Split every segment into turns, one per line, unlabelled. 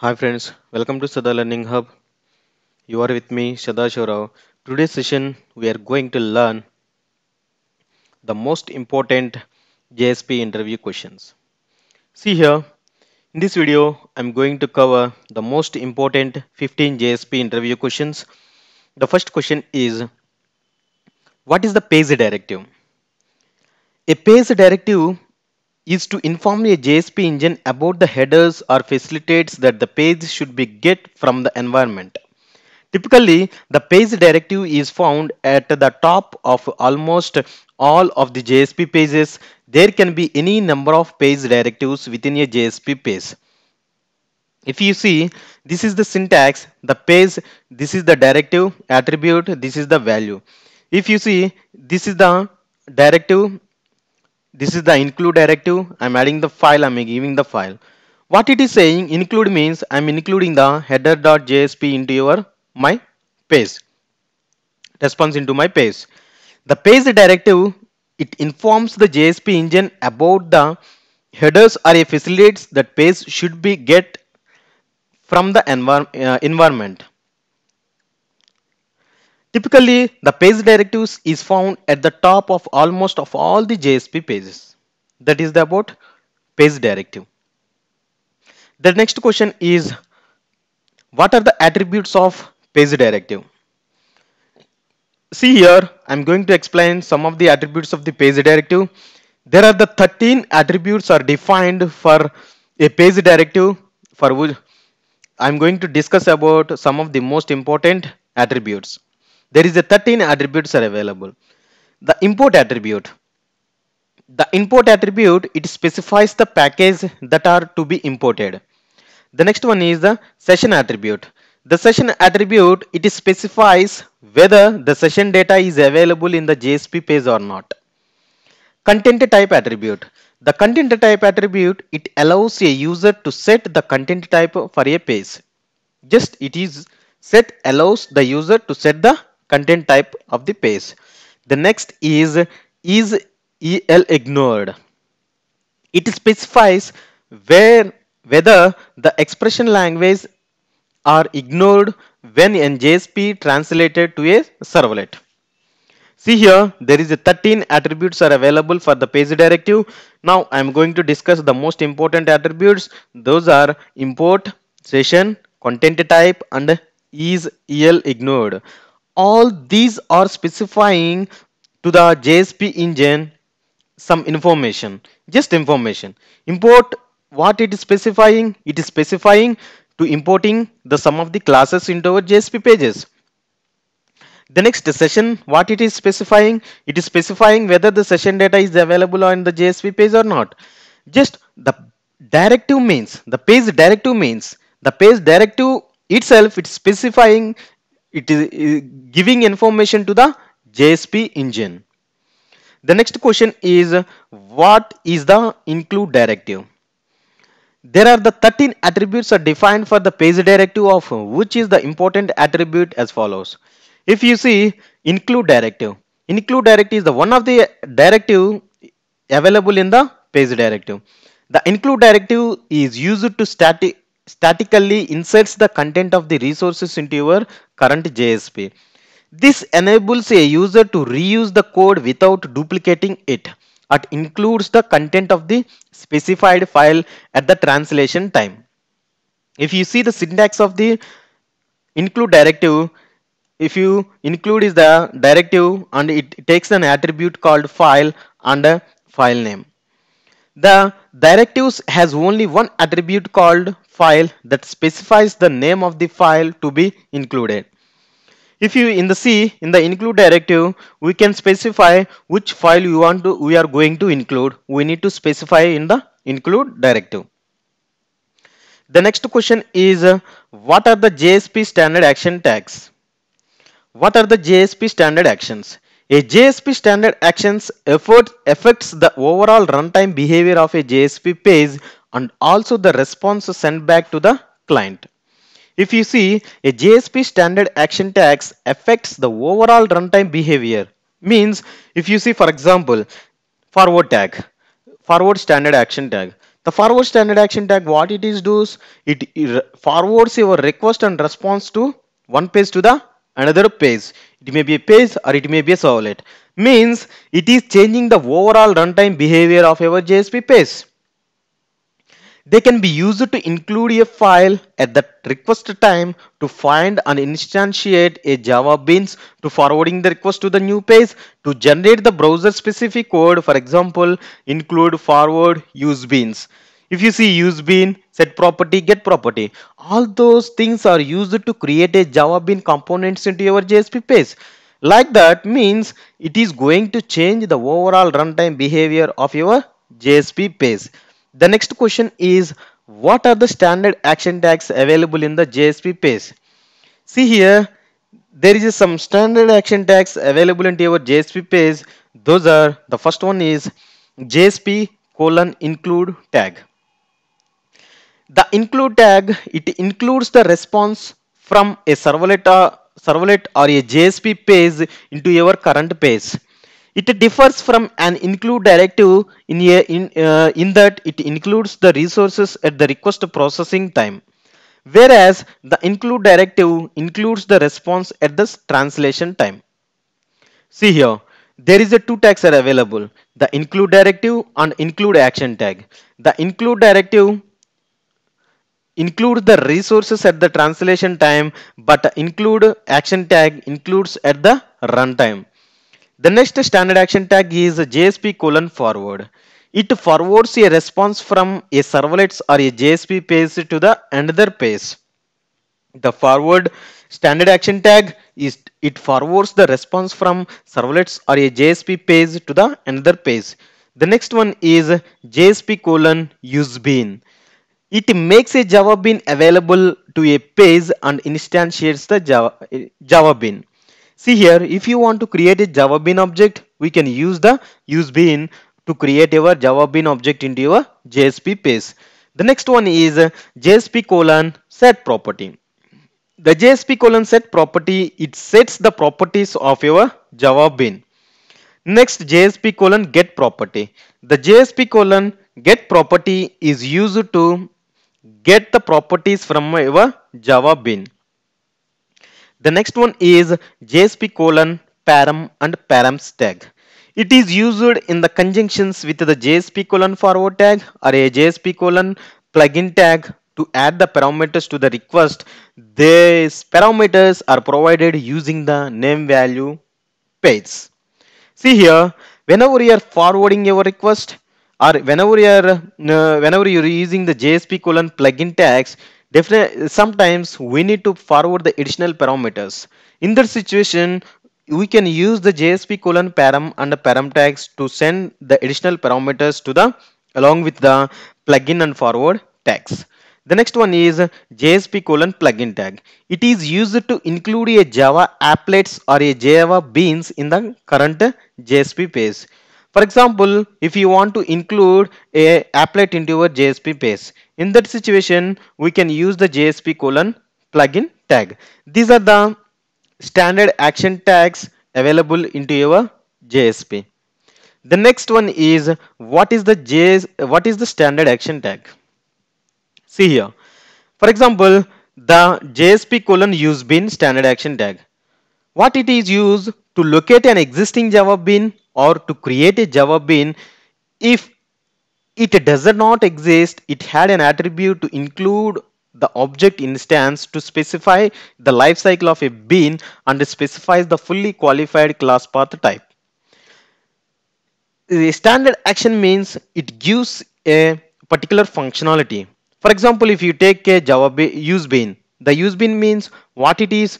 Hi friends, welcome to Sada Learning Hub. You are with me, Shada Shorao. Today's session we are going to learn the most important JSP interview questions. See here, in this video I'm going to cover the most important 15 JSP interview questions. The first question is What is the page directive? A page directive is to inform a JSP engine about the headers or facilitates that the page should be get from the environment. Typically, the page directive is found at the top of almost all of the JSP pages. There can be any number of page directives within a JSP page. If you see, this is the syntax, the page, this is the directive attribute, this is the value. If you see, this is the directive this is the include directive. I'm adding the file. I'm giving the file. What it is saying include means i'm including the header.jsp into your my page. Response into my page. The page directive it informs the jsp engine about the headers or a facilitates that page should be get from the envir uh, environment Typically, the page directives is found at the top of almost of all the JSP pages. That is the about page directive. The next question is what are the attributes of page directive? See here, I'm going to explain some of the attributes of the page directive. There are the 13 attributes are defined for a page directive for which I'm going to discuss about some of the most important attributes there is a 13 attributes are available. The import attribute. The import attribute it specifies the package that are to be imported. The next one is the session attribute. The session attribute it specifies whether the session data is available in the JSP page or not. Content type attribute. The content type attribute it allows a user to set the content type for a page. Just it is set allows the user to set the content type of the page. The next is is EL ignored. It specifies where whether the expression language are ignored when JSP translated to a servlet. See here, there is a 13 attributes are available for the page directive. Now I am going to discuss the most important attributes. Those are import, session, content type and is EL ignored all these are specifying to the JSP engine some information just information. Import what it is specifying? It is specifying to importing the sum of the classes into our JSP pages. The next session what it is specifying? It is specifying whether the session data is available on the JSP page or not. Just the directive means the page directive means the page directive itself it's specifying it is uh, giving information to the JSP engine. The next question is what is the include directive? There are the 13 attributes are defined for the page directive of which is the important attribute as follows. If you see include directive, include directive is the one of the directive available in the page directive. The include directive is used to static statically inserts the content of the resources into your current JSP. This enables a user to reuse the code without duplicating it. It includes the content of the specified file at the translation time. If you see the syntax of the include directive, if you include is the directive and it takes an attribute called file and a file name. The directives has only one attribute called file that specifies the name of the file to be included. If you in the C in the include directive we can specify which file you want to we are going to include we need to specify in the include directive. The next question is what are the JSP standard action tags? What are the JSP standard actions? A JSP standard actions effort affects the overall runtime behavior of a JSP page and also the response sent back to the client. If you see a JSP standard action tags affects the overall runtime behavior. Means if you see for example forward tag forward standard action tag. The forward standard action tag, what it is does, it forwards your request and response to one page to the another page. It may be a page or it may be a servlet. Means it is changing the overall runtime behavior of our JSP page. They can be used to include a file at the request time to find and instantiate a Java beans to forwarding the request to the new page to generate the browser specific code for example include forward use beans. If you see use bean, set property, get property, all those things are used to create a Java bean components into your JSP page. Like that means it is going to change the overall runtime behavior of your JSP page. The next question is what are the standard action tags available in the JSP page? See here, there is some standard action tags available in your JSP page. Those are, the first one is JSP colon include tag. The include tag, it includes the response from a servlet or, servlet or a JSP page into your current page. It differs from an include directive in, a, in, uh, in that it includes the resources at the request processing time. Whereas the include directive includes the response at the translation time. See here, there is a two tags are available. The include directive and include action tag. The include directive includes the resources at the translation time but include action tag includes at the runtime. The next standard action tag is JSP colon forward. It forwards a response from a servlets or a JSP page to the another page. The forward standard action tag is it forwards the response from servlets or a JSP page to the another page. The next one is JSP colon use bean. It makes a Java bean available to a page and instantiates the Java, eh, Java bean. See here, if you want to create a Java bean object, we can use the use bean to create our Java bean object into your JSP page. The next one is eh, JSP colon set property. The JSP colon set property, it sets the properties of your Java bean. Next JSP colon get property. The JSP colon get property is used to get the properties from your Java bean. The next one is JSP colon param and params tag. It is used in the conjunctions with the JSP colon forward tag or a JSP colon plugin tag to add the parameters to the request. These parameters are provided using the name value page. See here, whenever you are forwarding your request or whenever you are uh, whenever you are using the JSP colon plugin tags, Definitely, sometimes we need to forward the additional parameters. In that situation, we can use the JSP colon param and the param tags to send the additional parameters to the along with the plugin and forward tags. The next one is JSP colon plugin tag. It is used to include a Java applets or a Java beans in the current JSP page. For example, if you want to include a applet into your JSP page, in that situation, we can use the JSP colon plugin tag. These are the standard action tags available into your JSP. The next one is what is the JS, what is the standard action tag? See here. For example, the JSP colon use bean standard action tag. What it is used to locate an existing Java bean or to create a Java bean if it does not exist it had an attribute to include the object instance to specify the lifecycle of a bean and specifies the fully qualified class path type. The standard action means it gives a particular functionality. For example, if you take a Java use bean, the use bean means what it is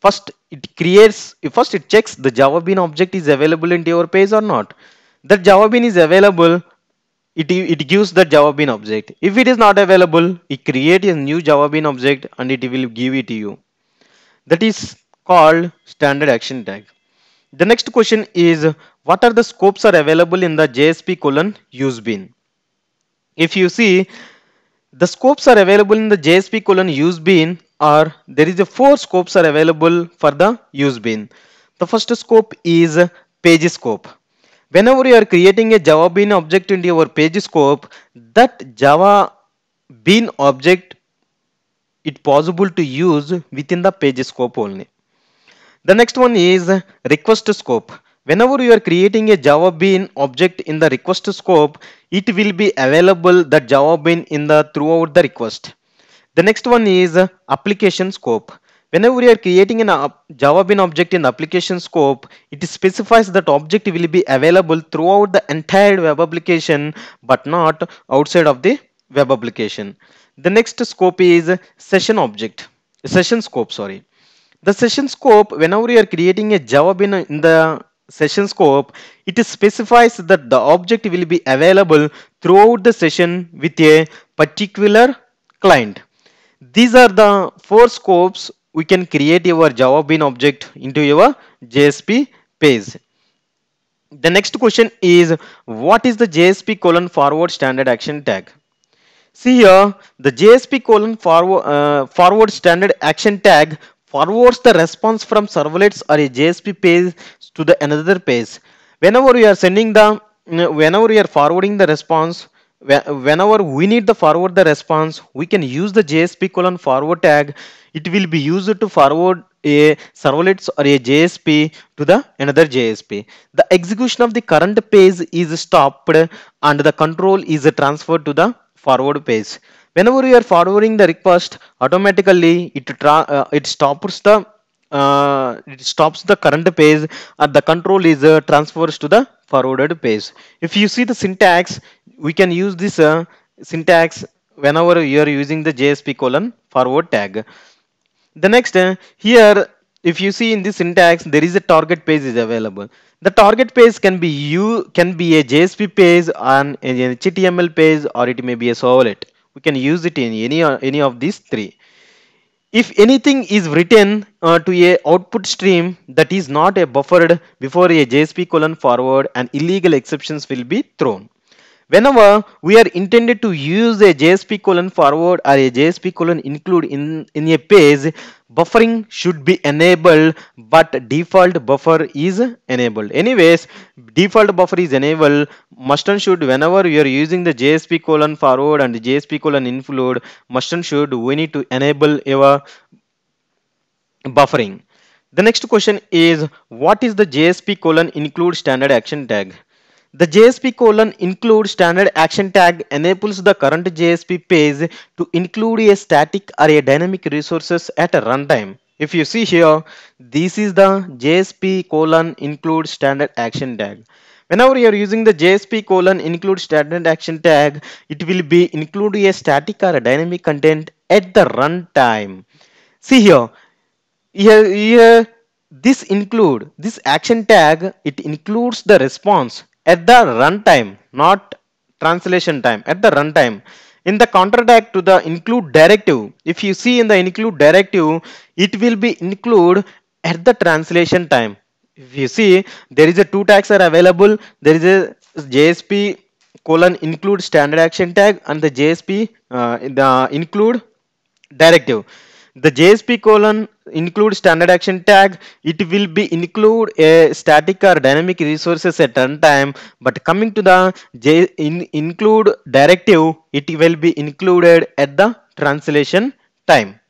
first it creates first it checks the java bean object is available in your page or not. That java bean is available it, it gives the java bean object. If it is not available it creates a new java bean object and it will give it to you. That is called standard action tag. The next question is what are the scopes are available in the jsp colon use bean? If you see the scopes are available in the JSP colon use bean or there is a four scopes are available for the use bean. The first scope is page scope. whenever you are creating a Java Bean object in your page scope, that Java Bean object it possible to use within the page scope only. The next one is request scope. Whenever you are creating a Java Bean object in the request scope, it will be available the Java Bean in the throughout the request. The next one is uh, application scope. Whenever you are creating a Java Bean object in application scope, it specifies that object will be available throughout the entire web application but not outside of the web application. The next scope is session object, session scope, sorry. The session scope, whenever you are creating a Java Bean in the session scope, it specifies that the object will be available throughout the session with a particular client. These are the four scopes we can create your Java Bean object into your JSP page. The next question is what is the JSP colon forward standard action tag? See here the JSP colon forward, uh, forward standard action tag forwards the response from servlets or a JSP page to the another page. Whenever we are sending the whenever we are forwarding the response whenever we need the forward the response we can use the JSP colon forward tag it will be used to forward a servlets or a JSP to the another JSP. The execution of the current page is stopped and the control is transferred to the forward page. Whenever you are forwarding the request, automatically it uh, it stops the uh, it stops the current page and the control is uh, to the forwarded page. If you see the syntax, we can use this uh, syntax whenever you are using the JSP colon forward tag. The next uh, here if you see in this syntax there is a target page is available. The target page can be you can be a JSP page on a HTML page or it may be a servlet. We can use it in any any of these three. If anything is written uh, to a output stream that is not a buffered before a JSP colon forward and illegal exceptions will be thrown. Whenever we are intended to use a JSP colon forward or a JSP colon include in, in a page, buffering should be enabled but default buffer is enabled. Anyways, default buffer is enabled must and should whenever you are using the JSP colon forward and JSP colon include must and should we need to enable our buffering. The next question is what is the JSP colon include standard action tag? The JSP colon include standard action tag enables the current JSP page to include a static or a dynamic resources at a runtime. If you see here, this is the JSP colon include standard action tag. Whenever you are using the JSP colon include standard action tag, it will be include a static or a dynamic content at the runtime. See here, here, here this include this action tag it includes the response at the runtime, not translation time, at the runtime. In the countertag to the include directive, if you see in the include directive, it will be include at the translation time. If you see, there is a two tags are available. There is a JSP colon include standard action tag and the JSP uh, the include directive the JSP colon include standard action tag. It will be include a static or dynamic resources at runtime. But coming to the J in include directive it will be included at the translation time.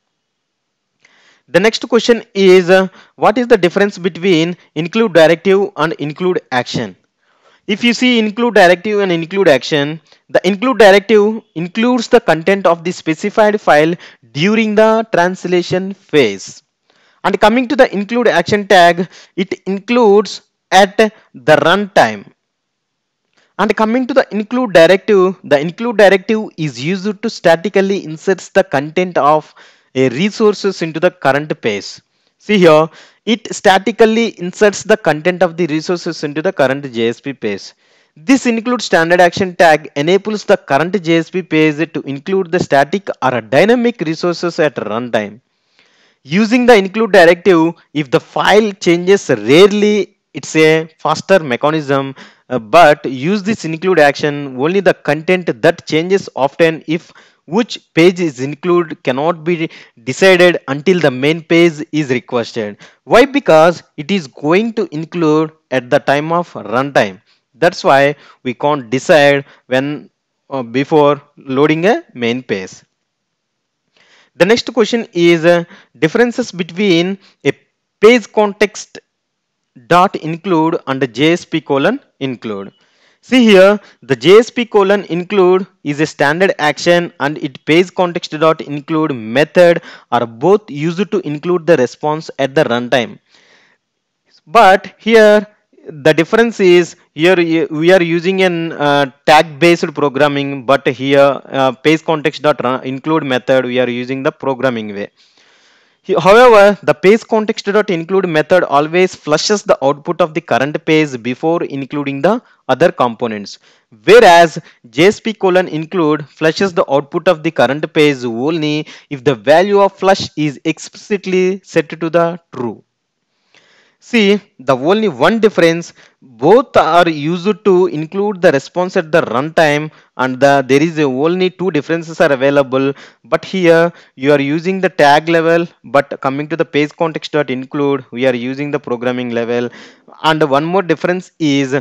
The next question is uh, what is the difference between include directive and include action if you see include directive and include action, the include directive includes the content of the specified file during the translation phase. And coming to the include action tag, it includes at the runtime. And coming to the include directive, the include directive is used to statically inserts the content of a resources into the current page. See here, it statically inserts the content of the resources into the current JSP page. This include standard action tag enables the current JSP page to include the static or dynamic resources at runtime. Using the include directive, if the file changes rarely, it's a faster mechanism, but use this include action only the content that changes often if which page is included cannot be decided until the main page is requested. Why? Because it is going to include at the time of runtime. That's why we can't decide when uh, before loading a main page. The next question is uh, differences between a page context dot include and JSP colon include. See here, the JSP colon include is a standard action and it page context dot include method are both used to include the response at the runtime. But here the difference is here we are using an uh, tag based programming but here uh, page context dot include method we are using the programming way. However, the page context dot include method always flushes the output of the current page before including the other components. Whereas JSP colon include flushes the output of the current page only if the value of flush is explicitly set to the true. See, the only one difference, both are used to include the response at the runtime and the, there is only two differences are available. But here you are using the tag level, but coming to the page context dot include, we are using the programming level. And one more difference is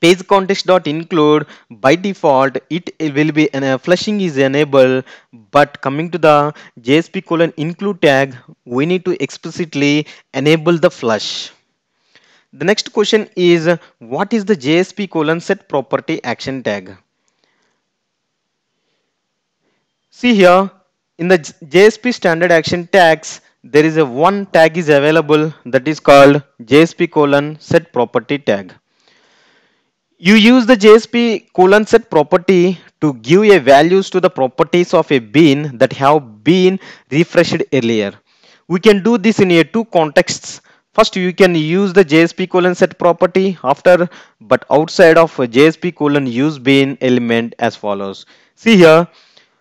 page context dot include by default it will be an uh, flushing is enabled. But coming to the jsp colon include tag we need to explicitly enable the flush. The next question is what is the jsp colon set property action tag? See here in the jsp standard action tags there is a one tag is available that is called jsp colon set property tag you use the JSP colon set property to give a values to the properties of a bean that have been refreshed earlier. We can do this in a two contexts. First, you can use the JSP colon set property after, but outside of JSP colon use bean element as follows. See here,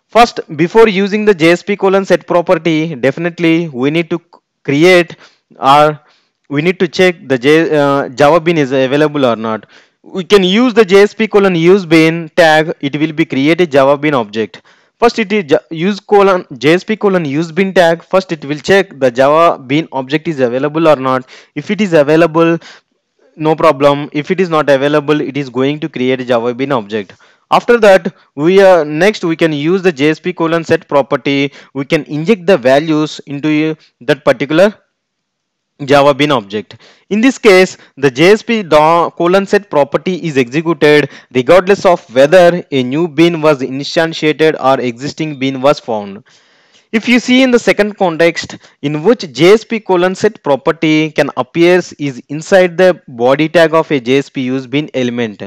first before using the JSP colon set property, definitely we need to create or we need to check the J, uh, Java bean is available or not we can use the JSP colon use bean tag. It will be create a Java bean object. First it is use colon JSP colon use bean tag. First it will check the Java bean object is available or not. If it is available, no problem. If it is not available, it is going to create a Java bean object. After that, we are next we can use the JSP colon set property. We can inject the values into uh, that particular Java bean object. In this case, the JSP colon set property is executed regardless of whether a new bean was instantiated or existing bean was found. If you see in the second context in which JSP colon set property can appears is inside the body tag of a JSP use bean element.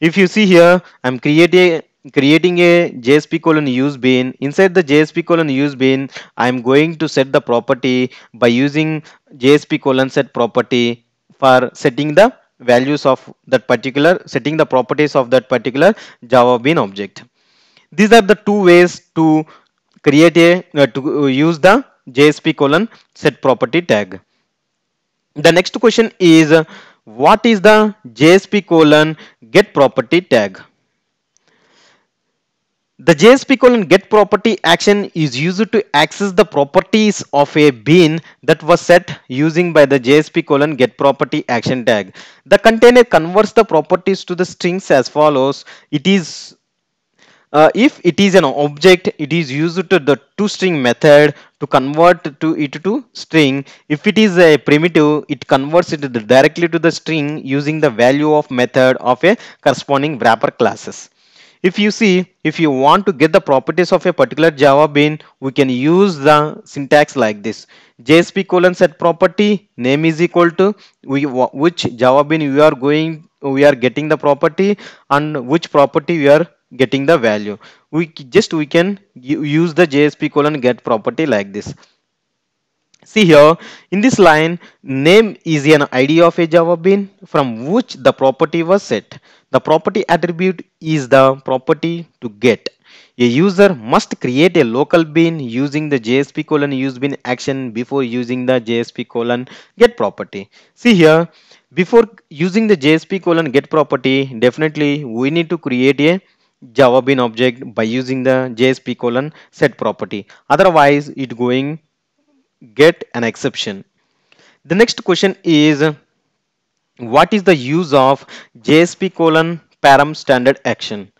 If you see here, I'm creating creating a JSP colon use bean. Inside the JSP colon use bean, I'm going to set the property by using JSP colon set property for setting the values of that particular, setting the properties of that particular Java bean object. These are the two ways to create a, uh, to use the JSP colon set property tag. The next question is, what is the JSP colon get property tag? The JSP colon get property action is used to access the properties of a bean that was set using by the JSP colon get property action tag. The container converts the properties to the strings as follows. It is uh, if it is an object, it is used to the method to convert to it to string. If it is a primitive, it converts it directly to the string using the value of method of a corresponding wrapper classes if you see if you want to get the properties of a particular java bean we can use the syntax like this. Jsp colon set property name is equal to we, which java bean we are going we are getting the property and which property we are getting the value. We just we can use the jsp colon get property like this See here, in this line, name is an ID of a Java bean from which the property was set. The property attribute is the property to get. A user must create a local bean using the JSP colon use bean action before using the JSP colon get property. See here, before using the JSP colon get property, definitely we need to create a Java bean object by using the JSP colon set property. Otherwise, it going get an exception. The next question is what is the use of JSP colon param standard action?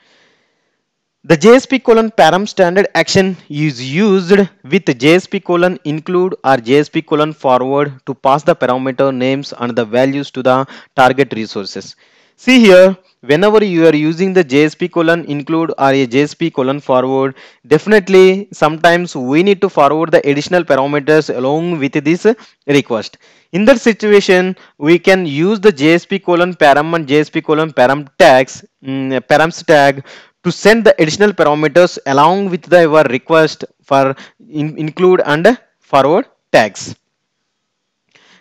The JSP colon param standard action is used with JSP colon include or JSP colon forward to pass the parameter names and the values to the target resources. See here, whenever you are using the JSP colon include or a JSP colon forward, definitely sometimes we need to forward the additional parameters along with this request. In that situation, we can use the JSP colon param and JSP colon param tags, mm, params tag to send the additional parameters along with the your request for in, include and forward tags.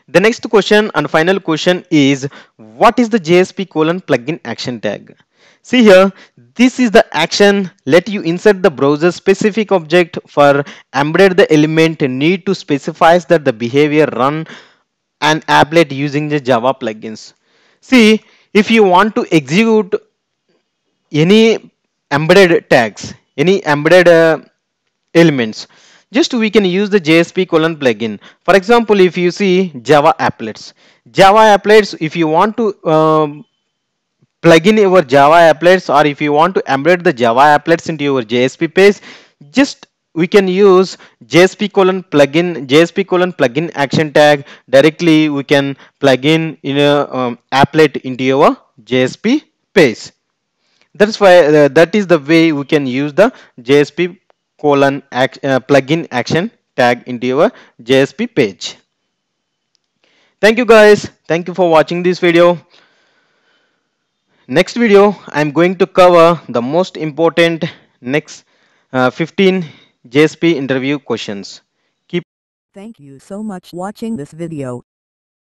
The next question and final question is what is the JSP colon plugin action tag? See here, this is the action let you insert the browser specific object for embedded the element need to specify that the behavior run an applet using the Java plugins. See, if you want to execute any embedded tags, any embedded uh, elements, just we can use the JSP colon plugin. For example, if you see Java applets, Java applets, if you want to um, plug in your Java applets or if you want to embed the Java applets into your JSP page, just we can use JSP colon plugin, JSP colon plugin action tag directly. We can plug in in a um, applet into your JSP page that's why uh, that is the way we can use the JSP colon act, uh, plugin action tag into your JSP page. Thank you guys. Thank you for watching this video. Next video, I'm going to cover the most important next uh, 15 JSP interview questions. Keep.
Thank you so much watching this video.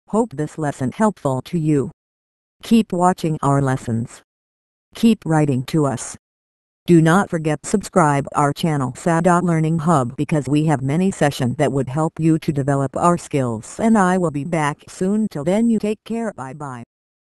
Hope this lesson helpful to you. Keep watching our lessons. Keep writing to us. Do not forget subscribe our channel SADA Learning Hub because we have many session that would help you to develop our skills and I will be back soon till then you take care bye bye.